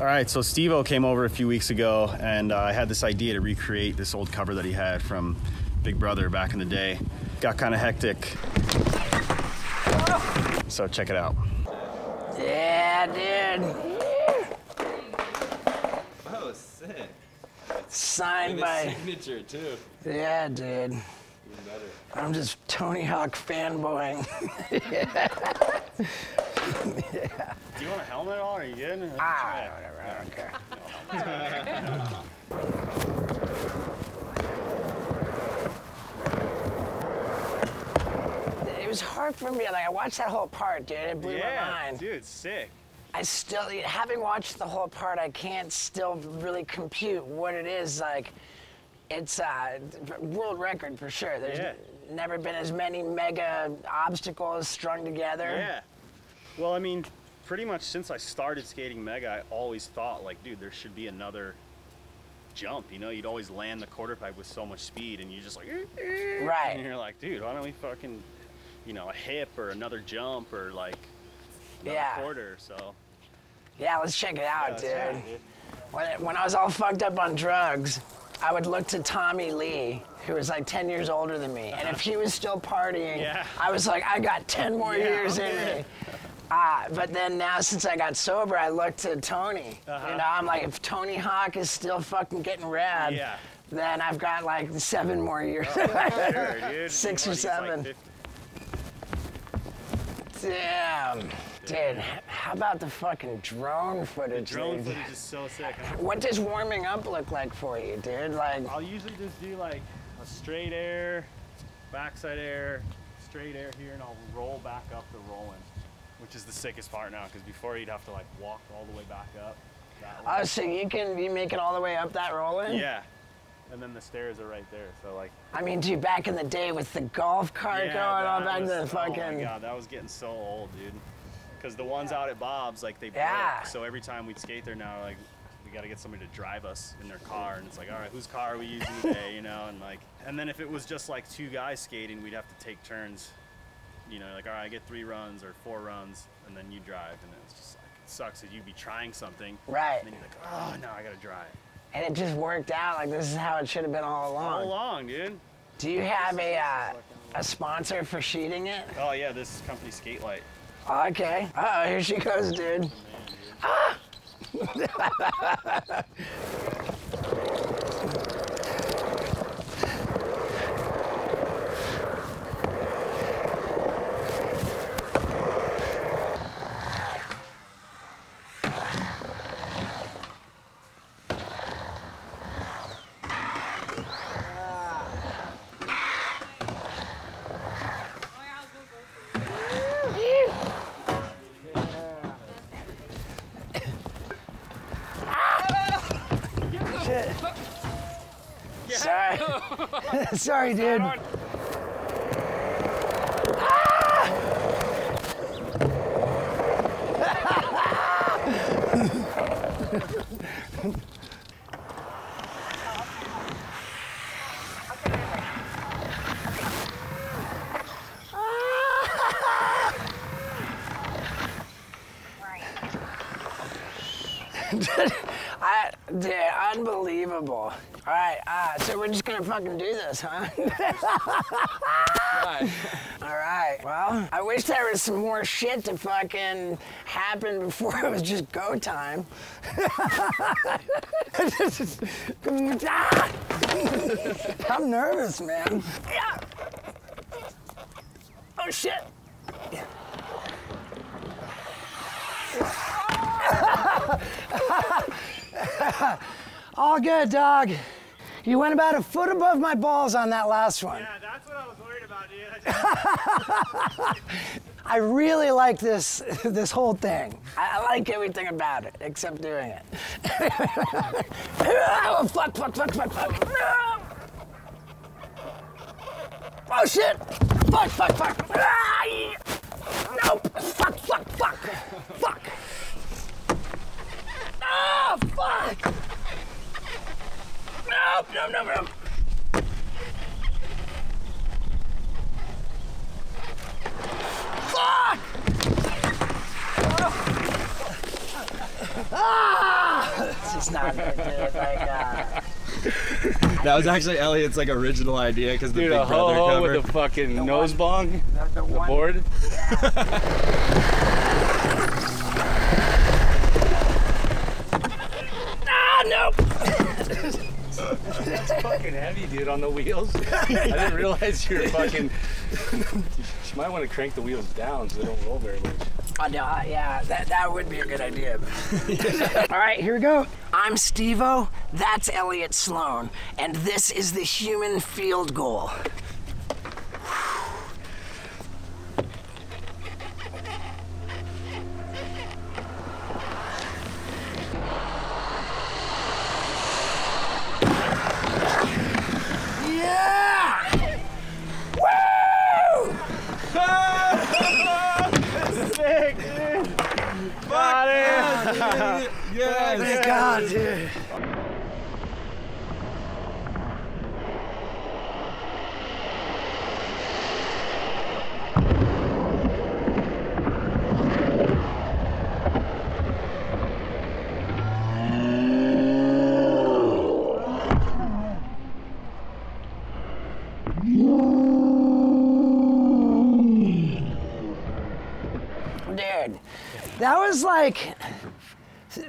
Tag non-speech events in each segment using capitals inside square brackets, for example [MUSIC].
All right, so Steve-O came over a few weeks ago, and uh, I had this idea to recreate this old cover that he had from Big Brother back in the day. Got kind of hectic. So check it out. Yeah, dude. Oh, sick. Signed And by. signature too. Yeah, dude. Even better. I'm just Tony Hawk fanboying. [LAUGHS] Do you want a helmet on? Are you good? ah, whatever. I don't care. [LAUGHS] It was hard for me. Like I watched that whole part, dude. It blew my mind. dude, sick. I still, having watched the whole part, I can't still really compute what it is. Like, it's a world record for sure. There's Yeah. never been as many mega obstacles strung together. Yeah. Well, I mean, pretty much since I started skating Mega, I always thought, like, dude, there should be another jump. You know, you'd always land the quarter pipe with so much speed, and you're just like, Right. and you're like, dude, why don't we fucking, you know, a hip or another jump or like another Yeah. quarter? So. Yeah, let's check it out, let's dude. it, dude. When, it, when I was all fucked up on drugs, I would look to Tommy Lee, who was like 10 years older than me. And if he was still partying, [LAUGHS] Yeah. I was like, I got 10 more Yeah, years in me. [LAUGHS] Uh, but then now, since I got sober, I look to Tony. Uh-huh. You know, I'm like, if Tony Hawk is still fucking getting rad, Yeah. then I've got like seven more years. Sure, dude. [LAUGHS] Six or like, seven. 50. Damn. Dude, how about the fucking drone footage? Drone dude? footage is so sick. What does warming up look like for you, dude? Like, I'll usually just do like a straight air, backside air, straight air here, and I'll roll back up the rolling, which is the sickest part now. Because before you'd have to like walk all the way back up. Oh, so you can you make it all the way up that rolling? yeah, and then the stairs are right there. So like, I mean, dude, back in the day with the golf cart yeah, going all back was- to the Oh fucking. my god, that was getting so old, dude. Because the ones out at Bob's, like they broke. Yeah. So every time we'd skate there now, like we got to get somebody to drive us in their car, and it's like, all right, whose car are we using today, [LAUGHS] you know? And like, and then if it was just like two guys skating, we'd have to take turns. You know, like, all right, I get three runs or four runs, and then you drive, and it's just like it sucks that you'd be trying something, Right. and then you're like, oh, no, I gotta drive. And it just worked out. Like this is how it should have been all along. All along, dude. Do you have a uh, a sponsor for sheeting it? Oh yeah, this company Skatelite. Okay. Uh oh, here she goes, dude. Shit. [LAUGHS] Sorry. [LAUGHS] Sorry, dude. [LAUGHS] Dude, unbelievable. All right, uh, so we're just gonna fucking do this, huh? [LAUGHS] Right. All right. Well, I wish there was some more shit to fucking happen before it was just go time. [LAUGHS] I'm nervous, man. Yeah. Oh shit. [LAUGHS] [LAUGHS] All good, dog. You went about a foot above my balls on that last one. Yeah, that's what I was worried about, dude. I [LAUGHS] really like this [LAUGHS] this whole thing. I, like everything about it except doing it. oh, fuck, fuck, fuck, fuck, fuck. No! Oh shit! Fuck, fuck, fuck! Ah. Nope! Fuck, fuck, fuck! Fuck! Ah, fuck! Nope, no, no, no. Fuck! Ah! It's just not good, dude. Like, uh, That was actually Elliot's like original idea because the Dude, Big a Brother ho ho cover. with a fucking The nose one- bong, the, the the one, board. Ah, nope. It's fucking heavy, dude, on the wheels. I didn't realize you were fucking. [LAUGHS] You might want to crank the wheels down so they don't roll very much. Oh, no, uh, yeah, that, that would be a good idea. [LAUGHS] All right, here we go. I'm Steve-O. That's Elliot Sloan. And this is the human field goal. Dude. Dude, that was like,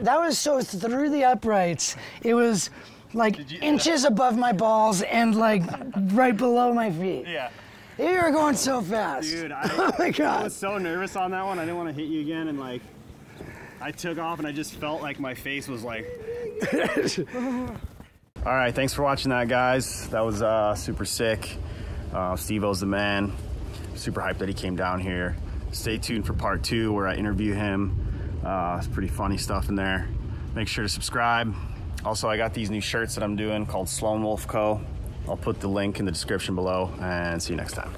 that was so through the uprights. It was like inches above my balls and like right below my feet. Yeah. You were going so fast. Dude, I, [LAUGHS] oh my I was so nervous on that one. I didn't want to hit you again, and like, I took off, and I just felt like my face was like. [LAUGHS] All right, thanks for watching that, guys. That was uh, super sick. Uh, Steve-O's the man. Super hyped that he came down here. Stay tuned for part two where I interview him. Uh, it's pretty funny stuff in there. Make sure to subscribe. Also, I got these new shirts that I'm doing called Sloan Wolf Co. I'll put the link in the description below and see you next time.